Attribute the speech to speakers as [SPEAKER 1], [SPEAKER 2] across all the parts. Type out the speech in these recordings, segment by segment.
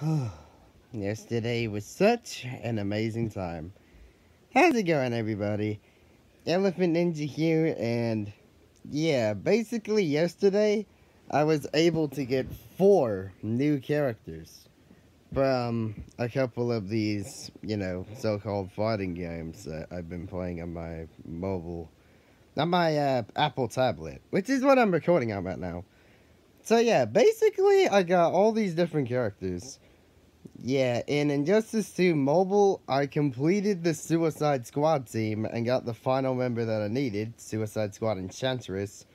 [SPEAKER 1] Yesterday was such an amazing time. How's it going, everybody? Elephant Ninja here, and yeah, basically yesterday I was able to get four new characters from a couple of these, you know, so-called fighting games that I've been playing on my mobile, on my uh, Apple tablet, which is what I'm recording on right now. So yeah, basically I got all these different characters. Yeah, in Injustice 2 Mobile, I completed the Suicide Squad team and got the final member that I needed, Suicide Squad Enchantress.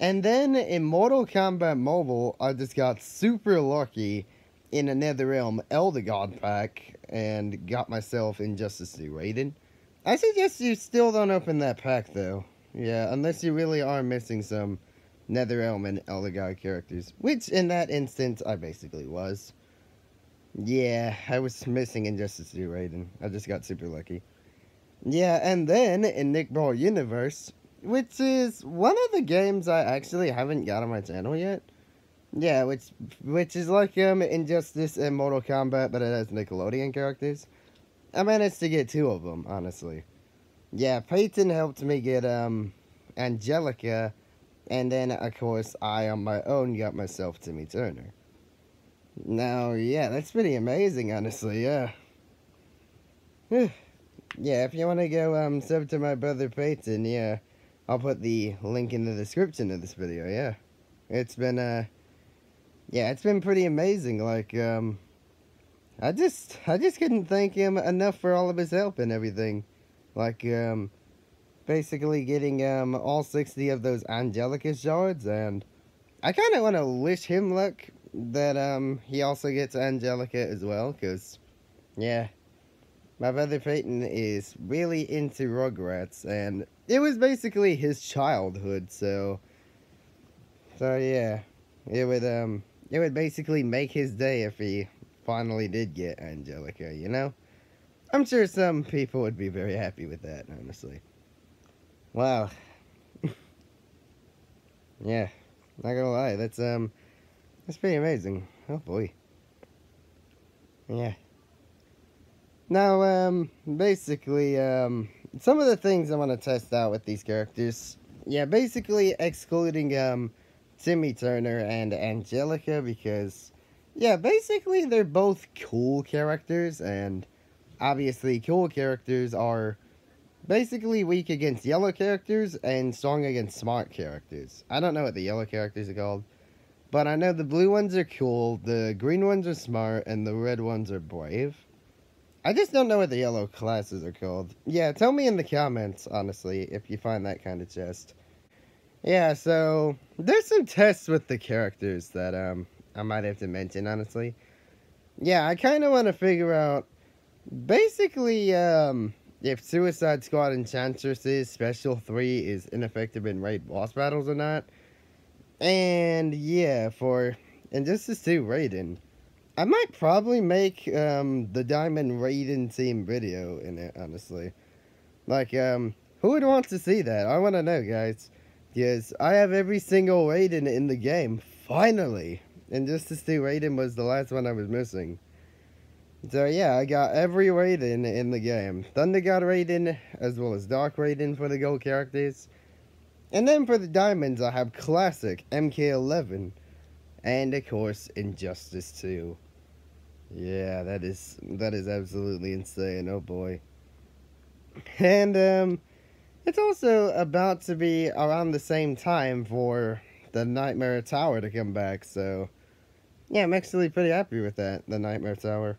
[SPEAKER 1] And then in Mortal Kombat Mobile, I just got super lucky in a NetherRealm Elder God pack and got myself Injustice 2 Raiden. I suggest you still don't open that pack though. Yeah, unless you really are missing some NetherRealm and Elder God characters, which in that instance I basically was. Yeah, I was missing Injustice 2 Raiden. I just got super lucky. Yeah, and then in Nick Brawl Universe, which is one of the games I actually haven't got on my channel yet. Yeah, which which is like um Injustice and Mortal Kombat, but it has Nickelodeon characters. I managed to get two of them, honestly. Yeah, Peyton helped me get um Angelica, and then of course I on my own got myself Timmy Turner. Now, yeah, that's pretty amazing, honestly, yeah. yeah, if you want to go um, sub to my brother Peyton, yeah, I'll put the link in the description of this video, yeah. It's been, uh, yeah, it's been pretty amazing, like, um, I just, I just couldn't thank him enough for all of his help and everything. Like, um, basically getting, um, all 60 of those Angelica shards, and I kind of want to wish him luck that um he also gets Angelica as well, because, yeah, my brother Peyton is really into Rugrats, and it was basically his childhood, so, so yeah, it would, um, it would basically make his day if he finally did get Angelica, you know? I'm sure some people would be very happy with that, honestly. Wow. yeah, not gonna lie, that's, um, that's pretty amazing. Oh boy. Yeah. Now, um, basically, um, some of the things I want to test out with these characters. Yeah, basically excluding, um, Timmy Turner and Angelica because, yeah, basically they're both cool characters and obviously cool characters are basically weak against yellow characters and strong against smart characters. I don't know what the yellow characters are called. But I know the blue ones are cool, the green ones are smart, and the red ones are brave. I just don't know what the yellow classes are called. Yeah, tell me in the comments, honestly, if you find that kind of chest. Yeah, so, there's some tests with the characters that, um, I might have to mention, honestly. Yeah, I kind of want to figure out, basically, um, if Suicide Squad Enchantress's Special 3 is ineffective in raid boss battles or not. And yeah, for Injustice 2 Raiden, I might probably make um, the Diamond Raiden team video in it, honestly. Like, um, who would want to see that? I want to know, guys. Because I have every single Raiden in the game, finally. Injustice 2 Raiden was the last one I was missing. So yeah, I got every Raiden in the game. Thunder God Raiden, as well as Dark Raiden for the gold characters. And then for the diamonds, I have Classic MK11. And of course, Injustice 2. Yeah, that is that is absolutely insane. Oh boy. And um it's also about to be around the same time for the Nightmare Tower to come back, so yeah, I'm actually pretty happy with that, the Nightmare Tower.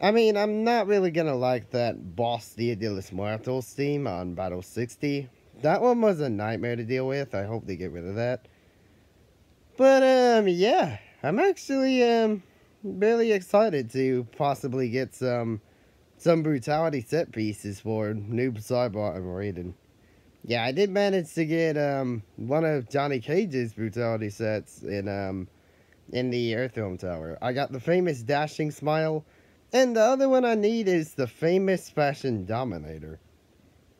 [SPEAKER 1] I mean, I'm not really gonna like that Boss Dia de los Muertos theme on Battle 60, that one was a nightmare to deal with. I hope they get rid of that. But, um, yeah. I'm actually, um, really excited to possibly get some, some brutality set pieces for Noob and Raiden. Yeah, I did manage to get, um, one of Johnny Cage's brutality sets in, um, in the Earthrealm Tower. I got the famous Dashing Smile, and the other one I need is the famous Fashion Dominator.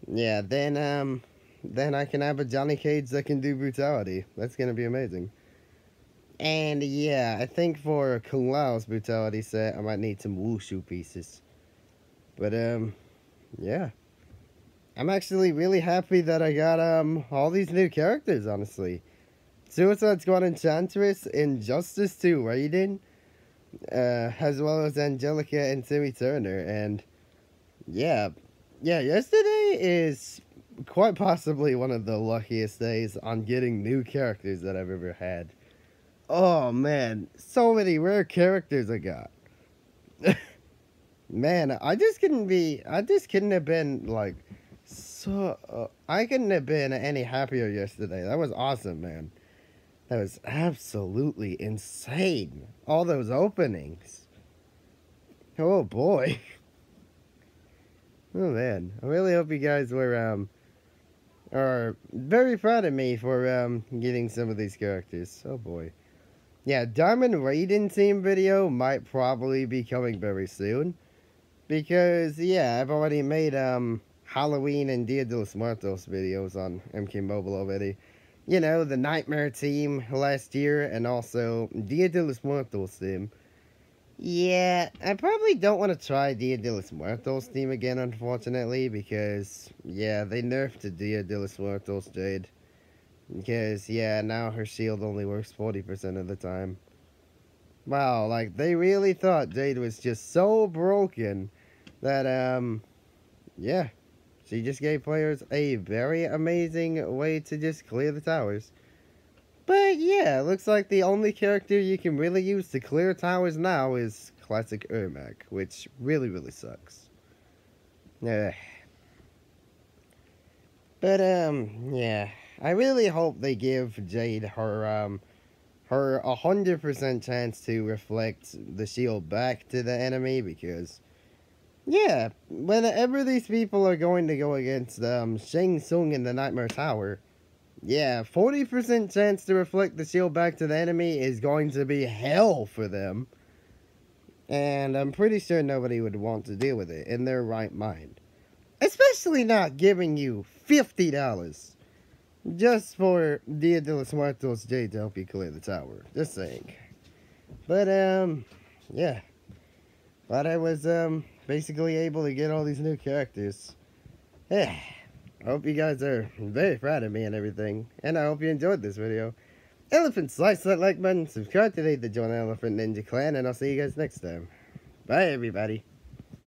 [SPEAKER 1] Yeah, then, um, then I can have a Johnny Cage that can do brutality. That's going to be amazing. And yeah, I think for Kung Lao's brutality set, I might need some wushu pieces. But um, yeah. I'm actually really happy that I got um all these new characters, honestly. Suicide Squad Enchantress, Injustice 2 Raiden, uh, as well as Angelica and Timmy Turner, and yeah, yeah, yesterday is quite possibly one of the luckiest days on getting new characters that I've ever had. Oh man, so many rare characters I got. man, I just couldn't be, I just couldn't have been like, so, uh, I couldn't have been any happier yesterday. That was awesome, man. That was absolutely insane. All those openings. Oh boy. Oh man. I really hope you guys were um are very proud of me for um getting some of these characters. Oh boy. Yeah, Diamond Raiden team video might probably be coming very soon. Because yeah, I've already made um Halloween and Dia de los Muertos videos on MK Mobile already you know, the Nightmare team last year and also Dia de los Muertos team. Yeah, I probably don't want to try Dia de los Muertos team again, unfortunately, because, yeah, they nerfed the Dia de los Muertos Jade. Because, yeah, now her shield only works 40% of the time. Wow, like, they really thought Jade was just so broken that, um, yeah, she just gave players a very amazing way to just clear the towers. But yeah, looks like the only character you can really use to clear towers now is Classic Ermac, which really, really sucks. Yeah. But, um, yeah. I really hope they give Jade her, um, her 100% chance to reflect the shield back to the enemy because yeah, whenever these people are going to go against um, Shang Tsung in the Nightmare Tower, yeah, 40% chance to reflect the shield back to the enemy is going to be hell for them. And I'm pretty sure nobody would want to deal with it in their right mind. Especially not giving you $50 just for Dia de los Muertos J to help you clear the tower. Just saying. But, um, yeah. But I was, um, basically able to get all these new characters. Yeah, I hope you guys are very proud of me and everything, and I hope you enjoyed this video. Elephant, slice that like button, subscribe today to join the Elephant Ninja Clan, and I'll see you guys next time. Bye, everybody.